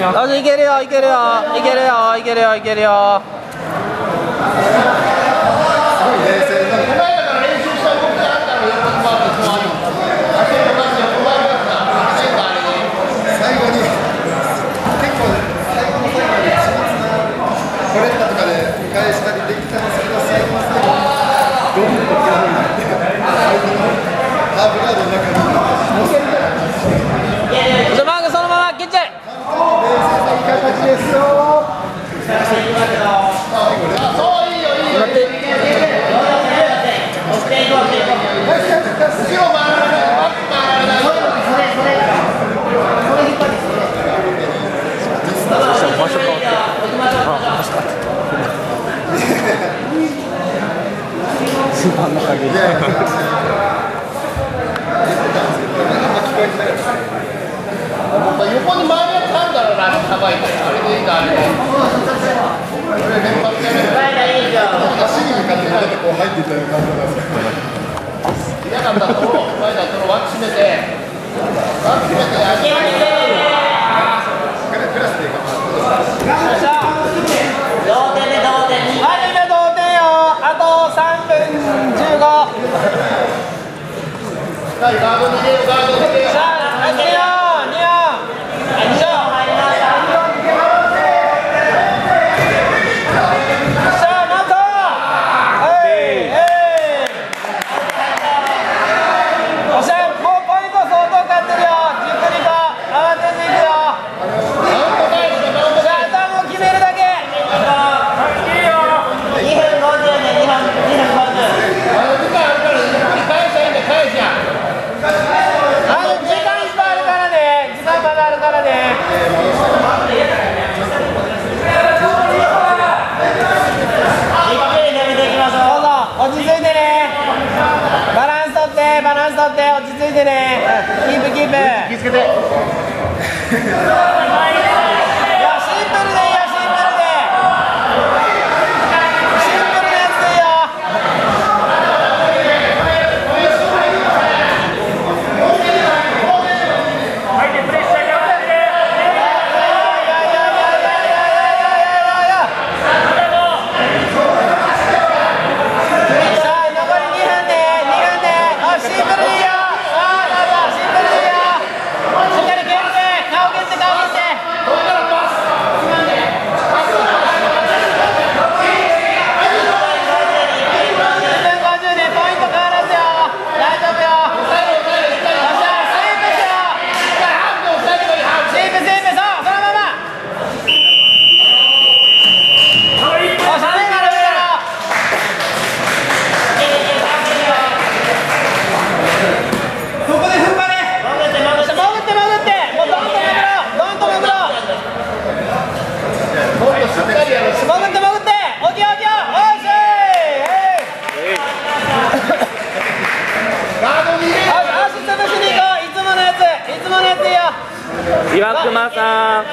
よ。よしいけるよいけるよ。いけるよいけるよいけるよ。最後に結構最後の最後に緻密なこれとかで見返したりできたんですけど最後の最後にドンとギャルになって最後のハーフガードの中にじゃあマークそのまま蹴っちゃえいいよ審判の限り横に回るだろうな、さばいて。あれでいいか、あれで。これ連発やめる。足に入っていったような感じなんですよ嫌なんだと、前だと枠締めて。枠締めて、あげクラスでいいかな同点よあと3分15ガード逃げよ、ガード逃げよ。Yeah. 岩隈さん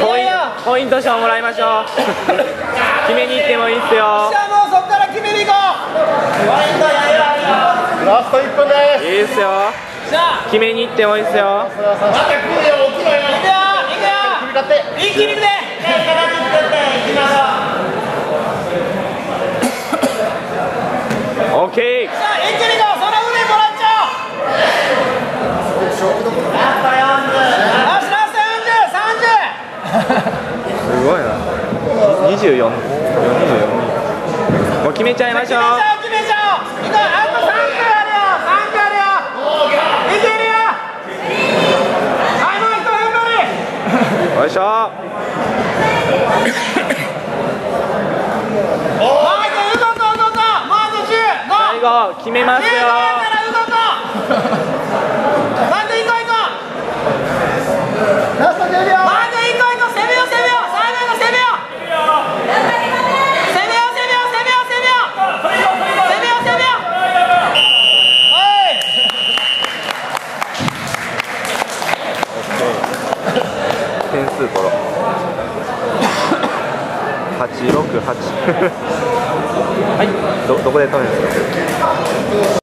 ポイポイント賞もらいましょう。決めに行ってもいいっすよ。じゃあもうそっから決めに行こう。ポイントや。るラスト1分です。いいっすよ。じゃあ決めに行ってもいいっすよ。また来るよ、起きろよ。行くよ行くよ組み立て。一気に行くでオッケー24 24もう決めちゃいましょう。決めちゃおう決めちゃおうあと回あるよ。回あるよ。いけるよ。あの人頑張れよいしょ。お最後決めますよ。通か868はい。どどこで食べるんですか？